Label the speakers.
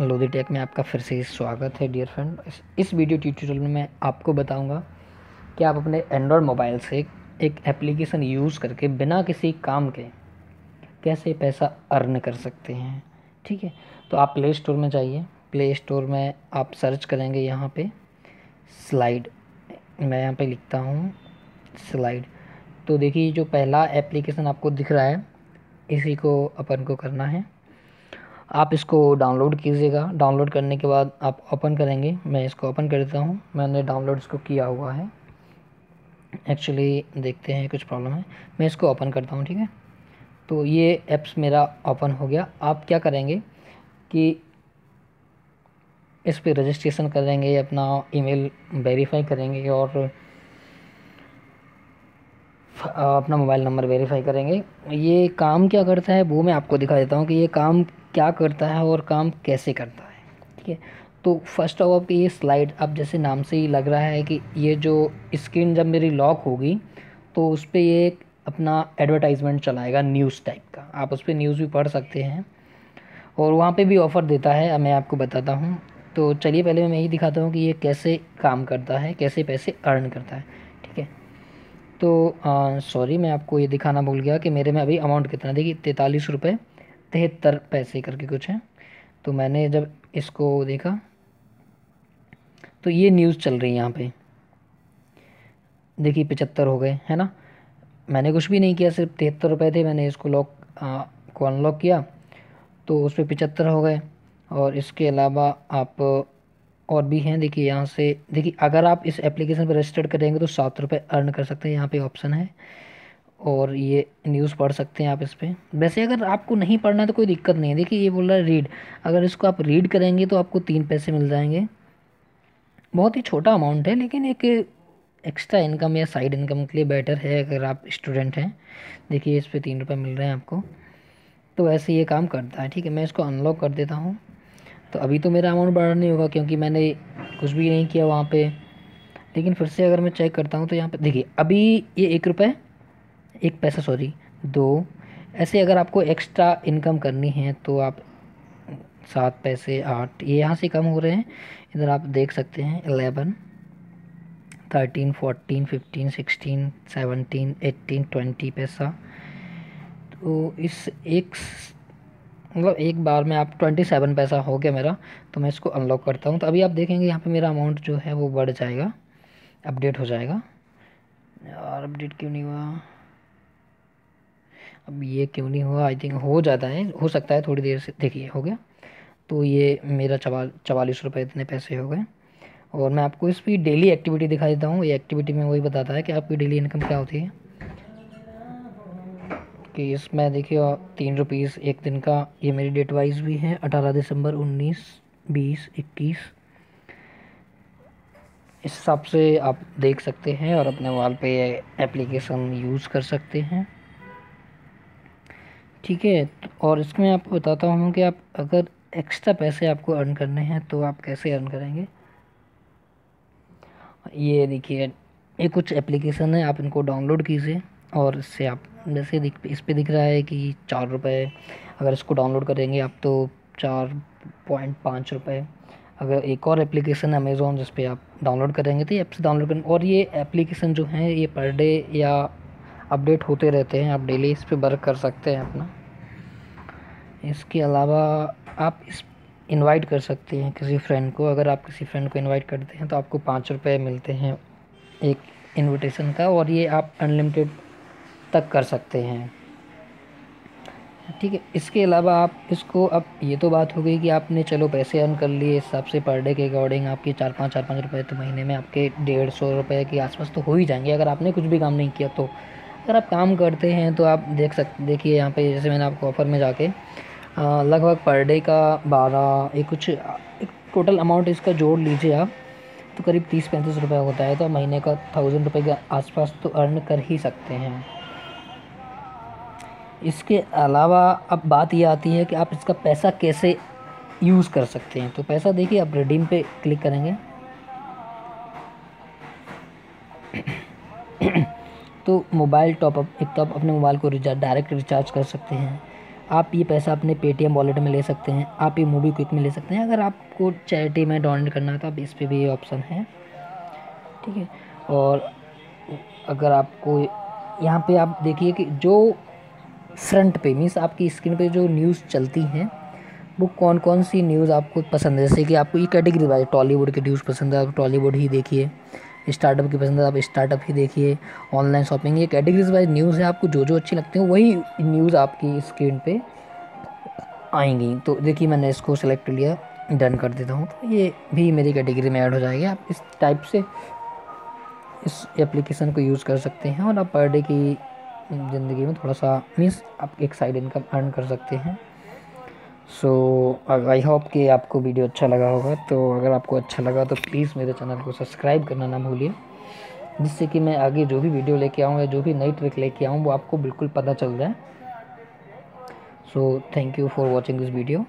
Speaker 1: Lodhi take में आपका फिर से स्वागत है डियर फ्रेंड इस, वीडियो ट्यूटोरियल में मैं आपको बताऊँगा कि आप अपने एंड्रॉयड मोबाइल से एक एप्लीकेशन यूज़ करके बिना किसी काम के कैसे पैसा अर्न कर सकते हैं ठीक है? तो आप प्ले स्टोर में जाइए। प्ले स्टोर में आप सर्च करेंगे यहाँ पे स्लाइड मैं यहाँ पे लिखता हूँ स्लाइड तो देखिए जो पहला एप्लीकेशन आपको दिख रहा है इसी को अपन को करना है। आप इसको डाउनलोड कीजिएगा। डाउनलोड करने के बाद आप ओपन करेंगे। मैं इसको ओपन कर देता हूँ। मैंने डाउनलोड इसको किया हुआ है। एक्चुअली देखते हैं कुछ प्रॉब्लम है। मैं इसको ओपन करता हूँ, ठीक है? तो ये ऐप्स मेरा ओपन हो गया। आप क्या करेंगे कि इस पर रजिस्ट्रेशन करेंगे, अपना ईमेल वेरीफाई करेंगे और अपना मोबाइल नंबर वेरीफाई करेंगे। ये काम क्या करता है? वो मैं आपको दिखा देता हूँ कि ये काम क्या करता है और काम कैसे करता है, ठीक है? तो फ़र्स्ट ऑफ़ ऑल ये स्लाइड अब जैसे नाम से ही लग रहा है कि ये जो स्क्रीन जब मेरी लॉक होगी तो उस पर ये अपना एडवर्टाइजमेंट चलाएगा न्यूज़ टाइप का। आप उस पर न्यूज़ भी पढ़ सकते हैं और वहाँ पे भी ऑफ़र देता है मैं आपको बताता हूँ। तो चलिए, पहले मैं यही दिखाता हूँ कि ये कैसे काम करता है, कैसे पैसे अर्न करता है। तो सॉरी मैं आपको ये दिखाना भूल गया कि मेरे में अभी अमाउंट कितना देखिए, तैंतालीस रुपये तिहत्तर पैसे करके कुछ है। तो मैंने जब इसको देखा तो ये न्यूज़ चल रही है यहाँ पे। देखिए, पचहत्तर हो गए, है ना? मैंने कुछ भी नहीं किया, सिर्फ़ तिहत्तर रुपये थे, मैंने इसको लॉक को अनलॉक किया। तो उस पर पचहत्तर हो गए, और इसके अलावा आप और भी हैं। देखिए, यहाँ से, देखिए, अगर आप इस एप्लीकेशन पर रजिस्टर्ड करेंगे तो सात रुपये अर्न कर सकते हैं। यहाँ पे ऑप्शन है। और ये न्यूज़ पढ़ सकते हैं आप इस पर वैसे अगर आपको नहीं पढ़ना तो कोई दिक्कत नहीं है। देखिए, ये बोल रहा है रीड अगर इसको आप रीड करेंगे तो आपको तीन पैसे मिल जाएँगे। बहुत ही छोटा अमाउंट है, लेकिन एक एक्स्ट्रा इनकम या साइड इनकम के लिए बेटर है अगर आप स्टूडेंट हैं। देखिए, इस पर तीन रुपये मिल रहे हैं आपको। तो ऐसे ये काम करता है। ठीक है, मैं इसको अनलॉक कर देता हूँ। तो अभी तो मेरा अमाउंट बढ़ा नहीं होगा क्योंकि मैंने कुछ भी नहीं किया वहाँ पे। लेकिन फिर से अगर मैं चेक करता हूँ तो यहाँ पे, देखिए, अभी ये एक रुपये एक पैसा सॉरी दो। ऐसे अगर आपको एक्स्ट्रा इनकम करनी है तो आप सात पैसे, आठ, ये यहाँ से कम हो रहे हैं। इधर आप देख सकते हैं eleven thirteen fourteen fifteen sixteen seventeen eighteen twenty पैसा। तो इस एक मतलब एक बार में आप ट्वेंटी सेवन पैसा हो गया मेरा तो मैं इसको अनलॉक करता हूँ। तो अभी आप देखेंगे यहाँ पे मेरा अमाउंट जो है वो बढ़ जाएगा अपडेट हो जाएगा। और अपडेट क्यों नहीं हुआ? अब ये क्यों नहीं हुआ? आई थिंक हो जाता है, हो सकता है थोड़ी देर से, देखिए, हो गया। तो ये मेरा चवाल, चवालीस रुपये इतने पैसे हो गए। और मैं आपको इस पर डेली एक्टिविटी दिखा देता हूँ। ये एक्टिविटी में वही बताता है कि आपकी डेली इनकम क्या होती है। कि इसमें देखिए तीन रुपीज़ एक दिन का ये मेरी डेट वाइज भी है, अठारह दिसंबर उन्नीस, बीस, इक्कीस। इस हिसाब से आप देख सकते हैं और अपने मोबाइल पे एप्लीकेशन यूज़ कर सकते हैं। ठीक है और इसमें आपको बताता हूँ कि आप अगर एक्स्ट्रा पैसे आपको अर्न करने हैं तो आप कैसे अर्न करेंगे? ये देखिए, ये कुछ एप्लीकेशन है, आप इनको डाउनलोड कीजिए और इससे आप जैसे दिख, इस पर दिख रहा है कि चार रुपये अगर इसको डाउनलोड करेंगे आप तो चार पॉइंट पाँच रुपये अगर एक और एप्लीकेशन है अमेज़ोन जिस पर आप डाउनलोड करेंगे तो ये ऐप से डाउनलोड करेंगे और ये एप्लीकेशन जो है, ये पर डे या अपडेट होते रहते हैं, आप डेली इस पर वर्क कर सकते हैं अपना। इसके अलावा आप इस इनवाइट कर सकते हैं किसी फ्रेंड को, अगर आप किसी फ्रेंड को इनवाइट करते हैं तो आपको पाँच रुपये मिलते हैं एक इनविटेशन का, और ये आप अनलिमिटेड तक कर सकते हैं। ठीक है, इसके अलावा आप इसको, अब ये तो बात हो गई कि आपने, चलो पैसे अर्न कर लिए इस हिसाब से पर डे के अकॉर्डिंग आपके चार पाँच चार पाँच रुपये तो महीने में आपके डेढ़ सौ रुपये के आसपास तो हो ही जाएँगे। अगर आपने कुछ भी काम नहीं किया तो अगर आप काम करते हैं तो आप देख सकते देखिए यहाँ पे जैसे मैंने आपको ऑफ़र में जाके लगभग पर डे का बारह एक कुछ, एक टोटल अमाउंट इसका जोड़ लीजिए आप तो करीब तीस पैंतीस रुपये होता है तो महीने का थाउज़ेंड रुपये के आसपास तो अर्न कर ही सकते हैं। इसके अलावा अब बात ये आती है कि आप इसका पैसा कैसे यूज़ कर सकते हैं। तो पैसा देखिए, आप रिडीम पे क्लिक करेंगे। तो मोबाइल टॉपअप एक तो आप अपने मोबाइल को रिचार्ज डायरेक्ट रिचार्ज कर सकते हैं। आप ये पैसा अपने पेटीएम वॉलेट में ले सकते हैं। आप ये मूवी क्विक में ले सकते हैं। अगर आपको चैरिटी में डोनेट करना है तो आप इस पर भी ये ऑप्शन है। ठीक है? और अगर आपको यहाँ पे आप देखिए कि जो फ्रंट पे मीन्स आपकी स्क्रीन पे जो न्यूज़ चलती हैं, वो कौन कौन सी न्यूज़ आपको पसंद है? जैसे कि आपको ये कैटेगरी वाइज टॉलीवुड की न्यूज़ पसंद है, आप टॉलीवुड ही देखिए स्टार्टअप की पसंद है, आप स्टार्टअप ही देखिए ऑनलाइन शॉपिंग ये कैटेगरीज वाइज न्यूज़ है, आपको जो जो अच्छी लगती है, वही न्यूज़ आपकी स्क्रीन पे आएँगी। तो देखिए, मैंने इसको सेलेक्ट लिया डन कर देता हूँ। तो ये भी मेरी कैटेगरी में ऐड हो जाएगी। आप इस टाइप से इस एप्लीकेशन को यूज़ कर सकते हैं और आप पर डे की ज़िंदगी में थोड़ा सा मीन्स आप एक साइड इनकम अर्न कर सकते हैं। सो आई होप कि आपको वीडियो अच्छा लगा होगा। तो अगर आपको अच्छा लगा तो प्लीज़ मेरे चैनल को सब्सक्राइब करना ना भूलिए। जिससे कि मैं आगे जो भी वीडियो लेके आऊँ या जो भी नई ट्रिक लेके आऊँ, वो आपको बिल्कुल पता चल जाए। So thank you for watching this video